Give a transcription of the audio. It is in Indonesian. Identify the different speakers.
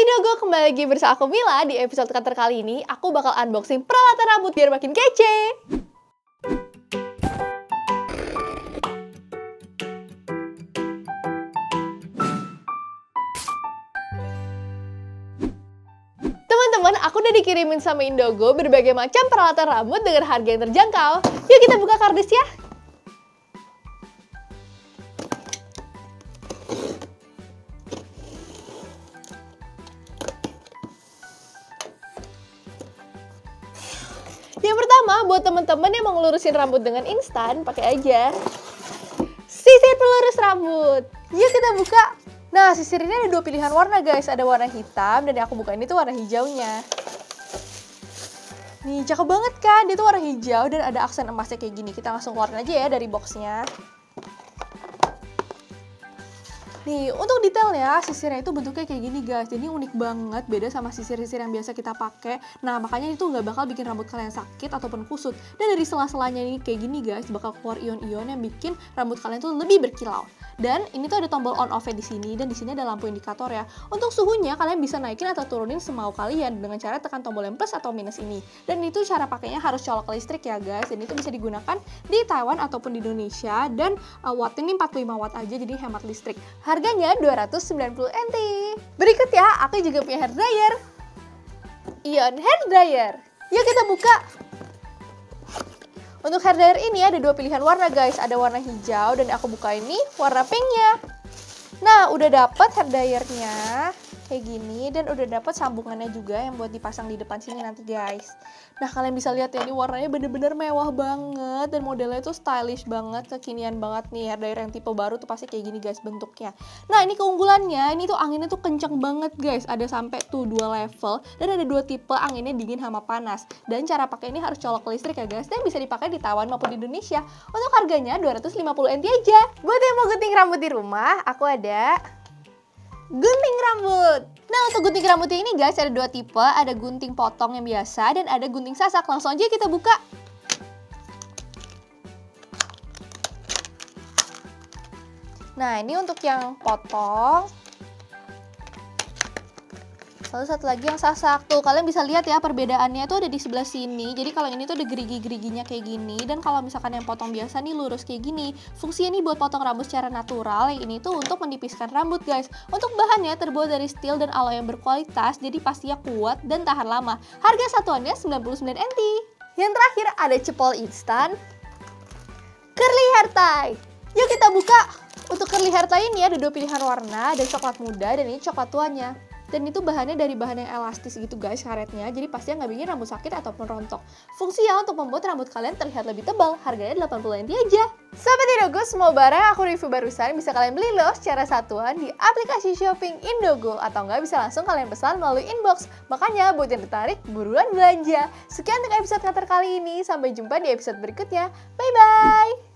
Speaker 1: Indogo, kembali lagi bersama aku Mila Di episode kantor kali ini, aku bakal unboxing peralatan rambut biar makin kece. Teman-teman, aku udah dikirimin sama Indogo berbagai macam peralatan rambut dengan harga yang terjangkau. Yuk kita buka kardus ya Yang pertama, buat teman-teman yang mau ngelurusin rambut dengan instan, pakai aja sisir pelurus rambut. Yuk kita buka. Nah, sisir ini ada dua pilihan warna guys. Ada warna hitam dan yang aku buka ini tuh warna hijaunya. Nih, cakep banget kan? Dia tuh warna hijau dan ada aksen emasnya kayak gini. Kita langsung keluarin aja ya dari boxnya. Nih, untuk detailnya, sisirnya itu bentuknya kayak gini guys. Jadi unik banget, beda sama sisir-sisir yang biasa kita pakai. Nah, makanya itu nggak bakal bikin rambut kalian sakit ataupun kusut. Dan dari sela-selanya ini kayak gini guys, bakal keluar ion-ion yang bikin rambut kalian tuh lebih berkilau. Dan ini tuh ada tombol on off di sini dan di sini ada lampu indikator ya. Untuk suhunya kalian bisa naikin atau turunin semau kalian dengan cara tekan tombol yang plus atau minus ini. Dan itu cara pakainya harus colok listrik ya guys. Dan itu bisa digunakan di Taiwan ataupun di Indonesia dan uh, watt ini 45 watt aja jadi hemat listrik. Harganya 290 NT. Berikut ya, aku juga punya hair dryer. Ion hair dryer. Yuk kita buka. Untuk hair dryer ini ada dua pilihan warna guys, ada warna hijau dan aku buka ini warna pinknya. Nah, udah dapet hair dryernya kayak gini dan udah dapet sambungannya juga yang buat dipasang di depan sini nanti guys. Nah, kalian bisa lihat ya ini warnanya bener-bener mewah banget dan modelnya itu stylish banget, kekinian banget nih hair dryer yang tipe baru tuh pasti kayak gini guys bentuknya. Nah, ini keunggulannya, ini tuh anginnya tuh kenceng banget guys, ada sampai tuh dua level dan ada dua tipe anginnya dingin sama panas. Dan cara pakai ini harus colok listrik ya guys dan bisa dipakai di Taiwan maupun di Indonesia. Untuk harganya 250 NT aja. Buat yang mau gunting rambut di rumah, aku ada gunting rambut. Nah untuk gunting rambutnya ini guys ada dua tipe, ada gunting potong yang biasa dan ada gunting sasak. Langsung aja kita buka. Nah ini untuk yang potong. Lalu satu lagi yang sasak. Tuh, kalian bisa lihat ya perbedaannya itu ada di sebelah sini. Jadi kalau ini tuh ada gerigi-geriginya kayak gini. Dan kalau misalkan yang potong biasa nih lurus kayak gini. Fungsinya nih buat potong rambut secara natural. Yang ini tuh untuk menipiskan rambut guys. Untuk bahannya terbuat dari steel dan alloy yang berkualitas. Jadi pastinya kuat dan tahan lama. Harga satuannya 99 NT. Yang terakhir ada cepol instan. Curly hair tie. Yuk kita buka. Untuk curly hair tie ini ada dua pilihan warna. Ada coklat muda dan ini coklat tuanya dan itu bahannya dari bahan yang elastis gitu guys karetnya jadi pastinya nggak bikin rambut sakit ataupun rontok fungsinya untuk membuat rambut kalian terlihat lebih tebal harganya 80 NT aja Sobat Indogo, semua barang aku review barusan bisa kalian beli loh secara satuan di aplikasi shopping Indogo atau nggak bisa langsung kalian pesan melalui inbox. Makanya buat yang tertarik, buruan belanja. Sekian untuk episode kali ini, sampai jumpa di episode berikutnya. Bye-bye!